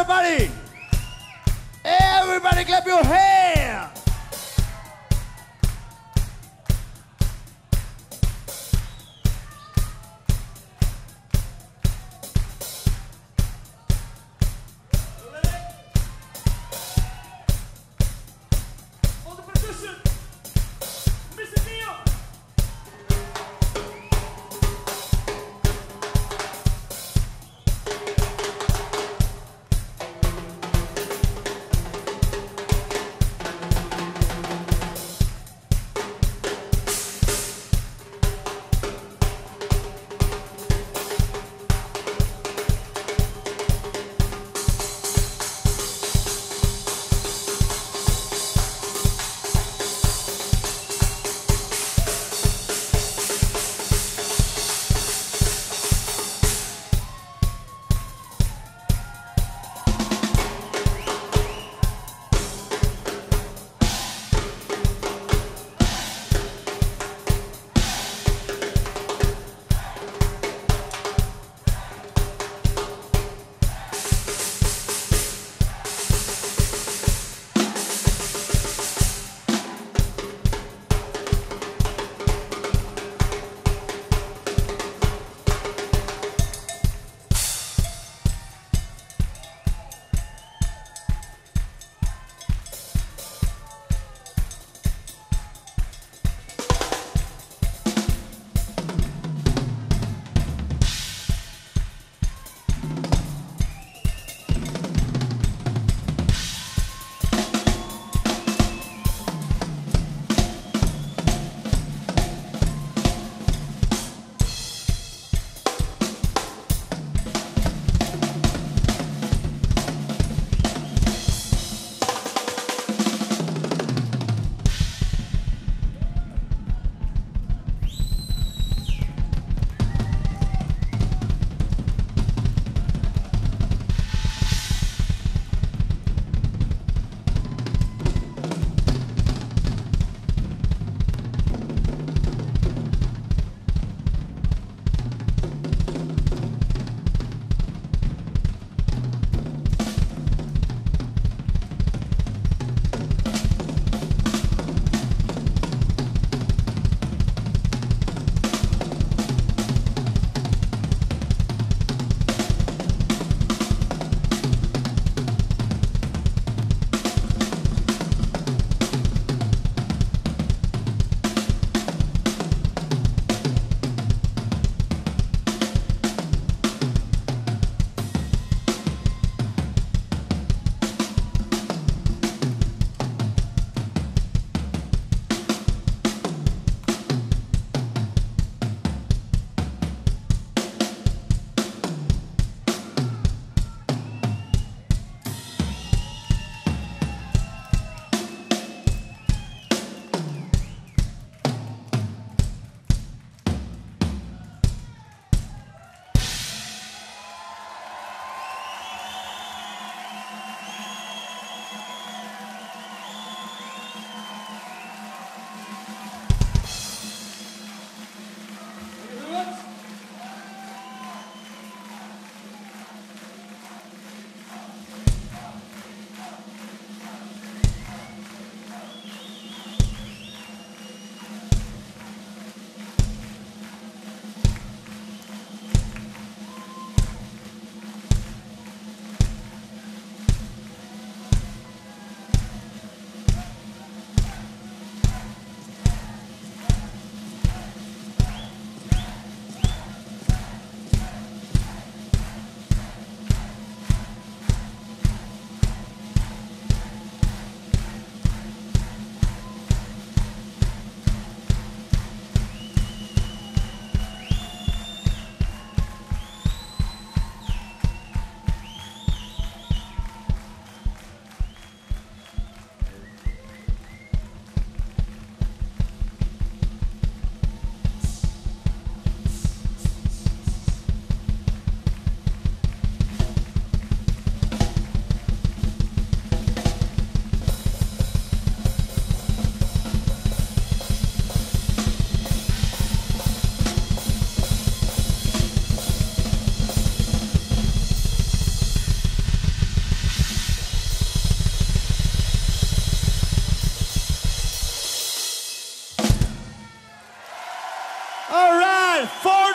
everybody. Everybody clap your hands. All right, four